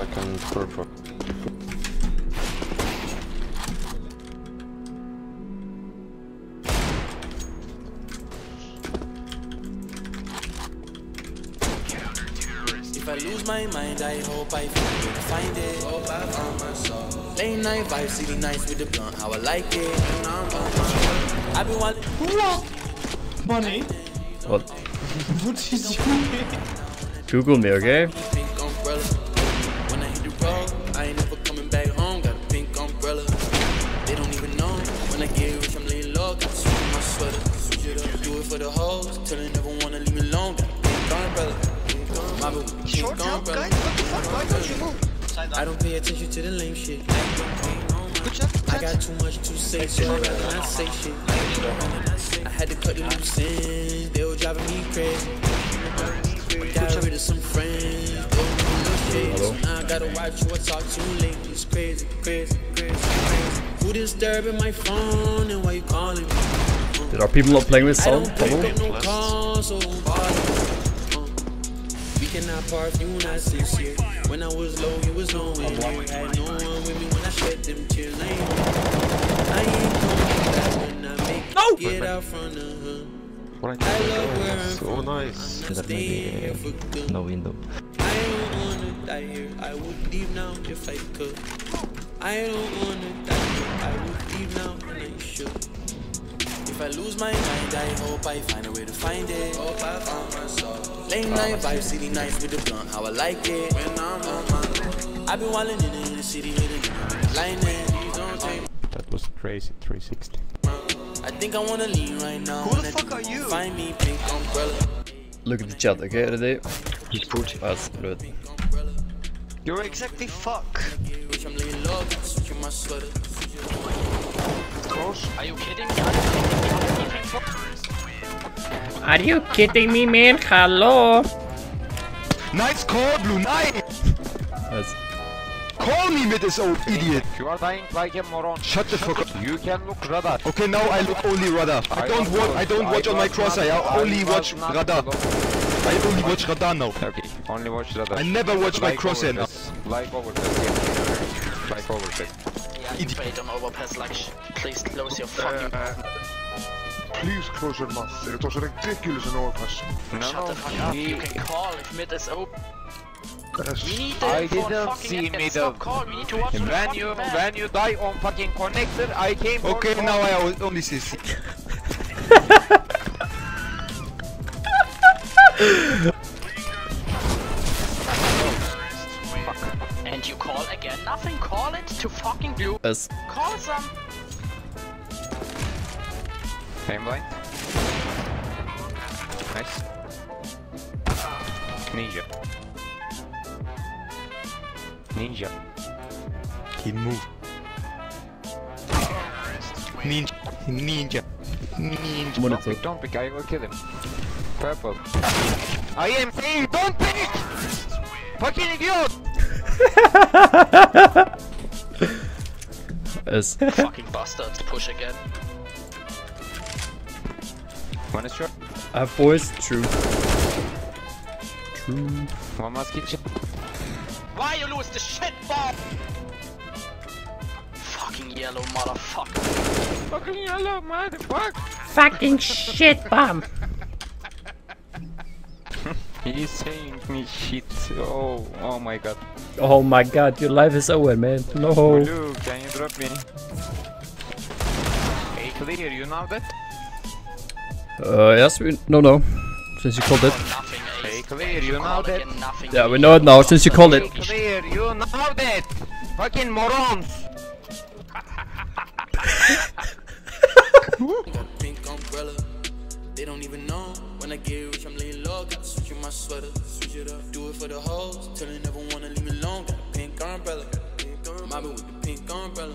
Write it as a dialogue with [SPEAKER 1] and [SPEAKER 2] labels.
[SPEAKER 1] I can purple.
[SPEAKER 2] If I lose my mind, I hope I find it. Find it. Hope I found my soul. Late night vibes, city nights with the blunt, how I like it. And I'm on my I've been walking.
[SPEAKER 3] Money?
[SPEAKER 4] What?
[SPEAKER 3] What is you
[SPEAKER 4] Google me, okay?
[SPEAKER 5] Help,
[SPEAKER 2] umbrella.
[SPEAKER 5] guys. What the fuck? Why don't you move?
[SPEAKER 2] I don't pay attention to the lame shit.
[SPEAKER 5] Good job.
[SPEAKER 2] I got too much to say, so I'd rather not say shit. I had to cut the loose ends, they were driving me crazy. Got rid of some friends, they were doing no shit. So now I gotta watch who I talk to lately. It's crazy, crazy, crazy, crazy. Who disturbing my phone and why you calling me?
[SPEAKER 4] There are people not playing this
[SPEAKER 2] I
[SPEAKER 4] song.
[SPEAKER 2] Cannot part if you not sincere. When I was low, you was nowhere near. Had no one with me when I shed them tears. I ain't, I ain't coming back when I make
[SPEAKER 4] No!
[SPEAKER 2] get out from the hood.
[SPEAKER 1] What
[SPEAKER 2] I love where I'm
[SPEAKER 1] So
[SPEAKER 2] from.
[SPEAKER 1] nice.
[SPEAKER 2] I'm not staying here for good.
[SPEAKER 4] No window.
[SPEAKER 2] I don't wanna die here. I would leave now if I could. I don't wanna die here. I would leave now and I should. If I lose my mind, I hope I find a way to find it. Hope I found my soul. Late night vibes, city nights with the blunt, how I like it. When I'm on my, I've been wildin' in the inner city, hitting. Lightning, please don't take.
[SPEAKER 1] That was crazy 360.
[SPEAKER 2] I think I wanna lean right now.
[SPEAKER 5] Who the fuck are you?
[SPEAKER 2] Find me pink umbrella.
[SPEAKER 4] Look at the chat, okay? Ready?
[SPEAKER 6] He's Putin.
[SPEAKER 4] That's good.
[SPEAKER 5] You're exactly fuck.
[SPEAKER 2] Bitch, I'm laying low, got to switch in my sweater. switch it up.
[SPEAKER 6] Are you kidding me? Are you kidding me?
[SPEAKER 4] Are you kidding me, man? Hello?
[SPEAKER 7] Nice call, Blue. Nice.
[SPEAKER 4] That's
[SPEAKER 7] Call me with this old idiot.
[SPEAKER 8] You are dying like a moron.
[SPEAKER 7] Shut the fuck up.
[SPEAKER 8] You can look radar.
[SPEAKER 7] Okay, now I look only radar. I don't
[SPEAKER 8] was
[SPEAKER 7] watch. I don't
[SPEAKER 8] not-
[SPEAKER 7] watch on my
[SPEAKER 8] was
[SPEAKER 7] crosshair. I only watch
[SPEAKER 8] not
[SPEAKER 7] radar. I only watch radar now.
[SPEAKER 8] Okay, only watch radar.
[SPEAKER 7] I never watch my
[SPEAKER 8] Like
[SPEAKER 7] crosshair now.
[SPEAKER 8] overpass. Like overpass. yeah. Like overpass.
[SPEAKER 6] Yeah, you played on overpass like sh- Please close your fucking uh,
[SPEAKER 9] Please close your mouth. It was ridiculous in overpass.
[SPEAKER 8] No,
[SPEAKER 6] Shut the fuck up. You can call if mid is open.
[SPEAKER 9] Yes.
[SPEAKER 6] We need the
[SPEAKER 8] I didn't see
[SPEAKER 6] it.
[SPEAKER 8] middle.
[SPEAKER 6] Stop call. We need to watch the
[SPEAKER 8] When
[SPEAKER 6] fucking
[SPEAKER 8] you
[SPEAKER 6] map.
[SPEAKER 8] when you die on fucking connector, I came.
[SPEAKER 7] Okay,
[SPEAKER 8] you.
[SPEAKER 7] now I only see. C.
[SPEAKER 6] And you call again. Nothing. Call it to fucking blue.
[SPEAKER 4] as
[SPEAKER 6] Call some.
[SPEAKER 8] Aim blind. Nice. Ninja. Ninja.
[SPEAKER 7] He move. Ninja. Ninja. Ninja.
[SPEAKER 8] Don't pick, don't pick, I will kill him. Purple. I am saying don't pick! Fucking idiot!
[SPEAKER 4] as
[SPEAKER 6] fucking bastards. Push again.
[SPEAKER 8] One is short,
[SPEAKER 4] I have boys. True. True.
[SPEAKER 8] one must kitchen.
[SPEAKER 6] Why you lose the shit bomb? Fucking yellow motherfucker.
[SPEAKER 8] Fucking yellow motherfucker!
[SPEAKER 4] Fucking shit bomb.
[SPEAKER 8] He's saying me shit. Oh, oh my god.
[SPEAKER 4] Oh my god, your life is over, man. No.
[SPEAKER 8] Blue, can you drop me? Hey, clear, you know that?
[SPEAKER 4] Uh, yes, we. No, no. Since you called it. Yeah, we know it now. Since you called it.
[SPEAKER 8] Clear, you know that? Fucking morons!
[SPEAKER 2] They don't even know. When I get rich, I'm laying low. Got to switch in my sweater. Switch it up. Do it for the hoes. Till they never wanna leave me alone. Got a pink umbrella. Mobbing with the pink umbrella.